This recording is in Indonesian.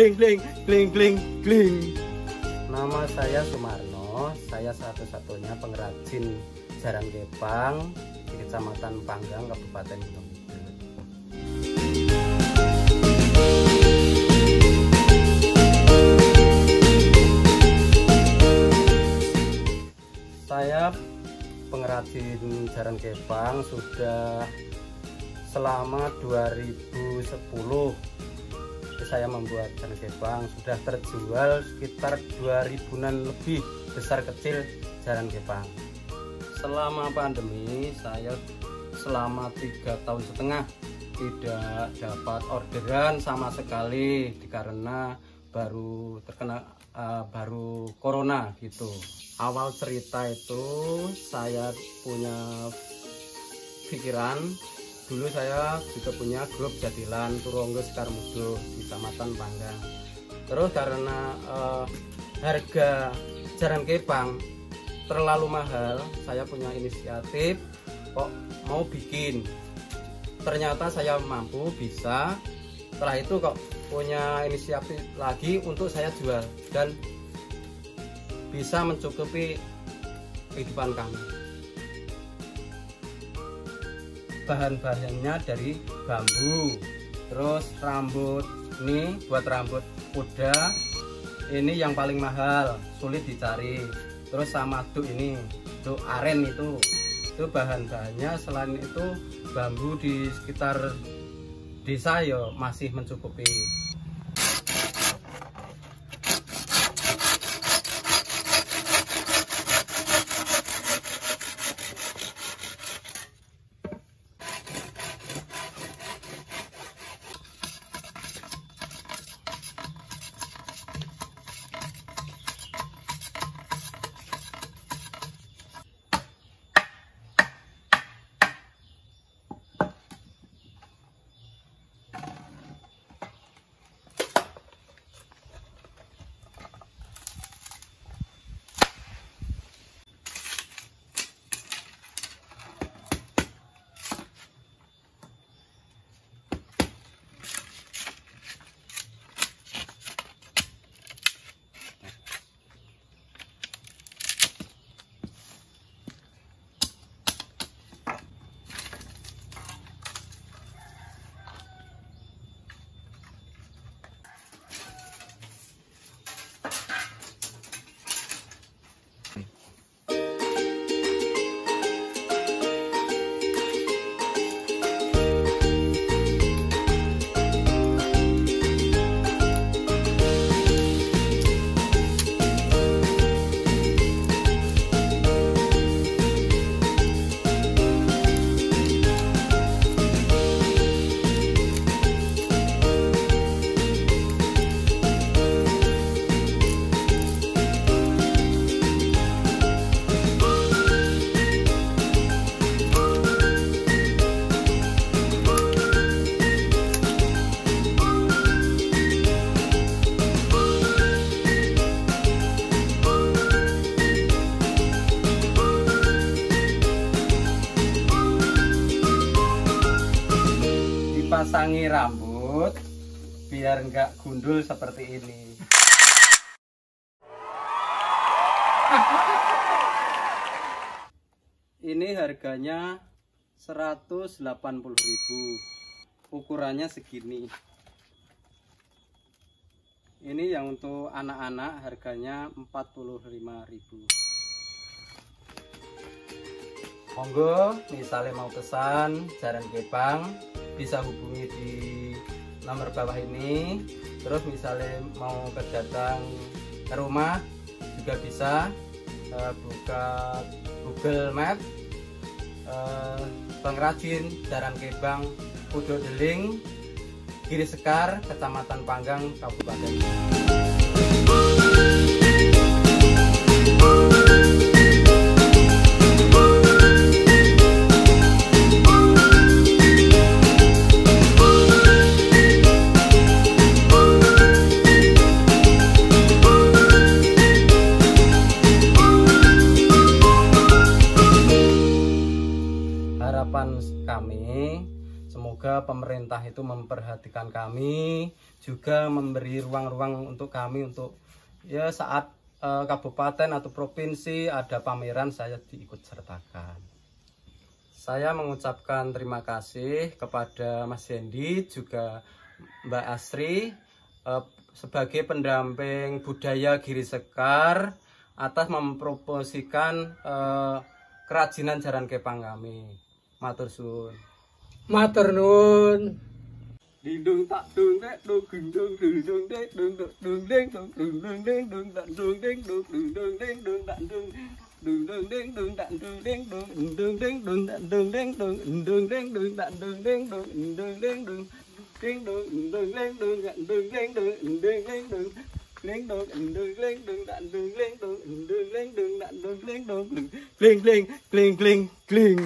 gling gling gling gling gling nama saya Sumarno saya satu-satunya pengrajin jarang kepang di kecamatan Panggang Kabupaten Gunung saya pengrajin jarang kepang sudah selama 2010 saya membuat kepang sudah terjual sekitar 2000an lebih besar kecil jarang kepang selama pandemi saya selama tiga tahun setengah tidak dapat orderan sama sekali karena baru terkena uh, baru corona gitu. Awal cerita itu saya punya pikiran dulu saya juga punya grup jadilan Turonggo Sekarmudo di Kecamatan Panggang. Terus karena uh, harga jarang kepang terlalu mahal saya punya inisiatif kok mau bikin. Ternyata saya mampu bisa. Setelah itu kok punya inisiatif lagi untuk saya jual dan bisa mencukupi kehidupan kami bahan-bahannya dari bambu. Terus rambut. Ini buat rambut kuda. Ini yang paling mahal sulit dicari. Terus sama duk ini duk aren itu. Itu bahan-bahannya selain itu bambu di sekitar desa ya masih mencukupi dipasangi rambut biar enggak gundul seperti ini. Ini harganya 180.000 ukurannya segini. Ini yang untuk anak-anak harganya 45.000 monggo misalnya mau pesan jarang kepang bisa hubungi di nomor bawah ini. Terus misalnya mau kedatang ke rumah juga bisa uh, buka Google Map uh, pengrajin jarang kebang Kudo Deling Giri Sekar Kecamatan Panggang Kabupaten harapan kami Semoga pemerintah itu memperhatikan kami, juga memberi ruang-ruang untuk kami untuk ya saat eh, kabupaten atau provinsi ada pameran saya diikut sertakan. Saya mengucapkan terima kasih kepada Mas Hendi juga Mbak Asri eh, sebagai pendamping budaya Giri Sekar atas mempromosikan eh, kerajinan jaran kepang kami. Matur suwun. Matur nuwun. Đi đường tạm đường đấy, đường kinh đường đường đường đấy, đường đường đen đường đường đường đen đường đạn đường đen đường đường đường đen đường đạn đường đường đường đen đường đạn đường đen đường đường đen đường đạn đường đen đường đường đen đường đạn đường đen đường đường đen đường đen đường đường đen đường đạn đường đen đường đen đen đường lên đường đường lên đường đạn đường lên đường đường lên đường đạn đường lên đường lên lên lên lên lên